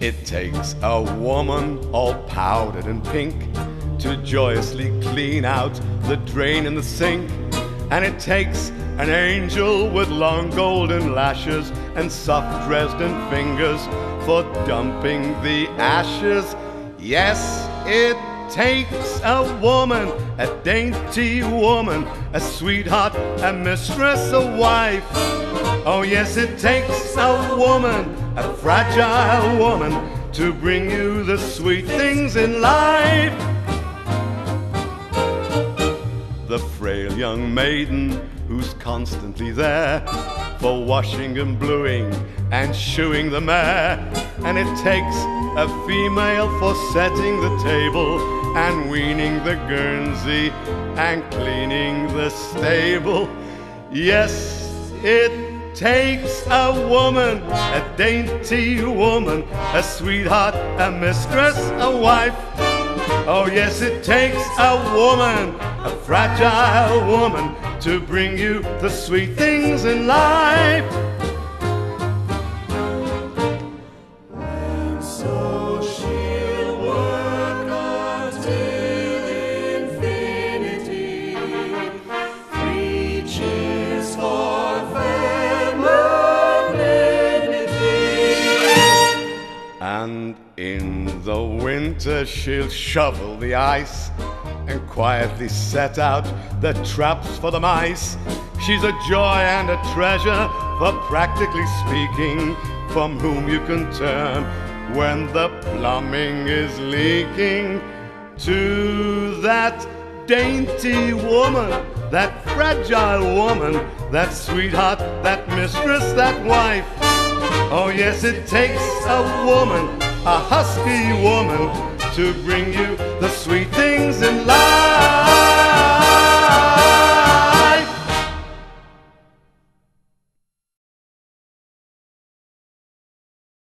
It takes a woman all powdered and pink to joyously clean out the drain in the sink. And it takes an angel with long golden lashes and soft Dresden fingers for dumping the ashes. Yes, it takes a woman, a dainty woman, a sweetheart, a mistress, a wife. Oh, yes, it takes a woman, a fragile woman, to bring you the sweet things in life. The frail young maiden who's constantly there for washing and bluing and shoeing the mare. And it takes a female for setting the table and weaning the Guernsey and cleaning the stable. Yes, it takes a woman, a dainty woman, a sweetheart, a mistress, a wife. Oh, yes, it takes a woman, a fragile woman, to bring you the sweet things in life. In the winter she'll shovel the ice and quietly set out the traps for the mice. She's a joy and a treasure, for practically speaking, from whom you can turn when the plumbing is leaking. To that dainty woman, that fragile woman, that sweetheart, that mistress, that wife. Oh, yes, it takes a woman, a husky woman, to bring you the sweet things in life.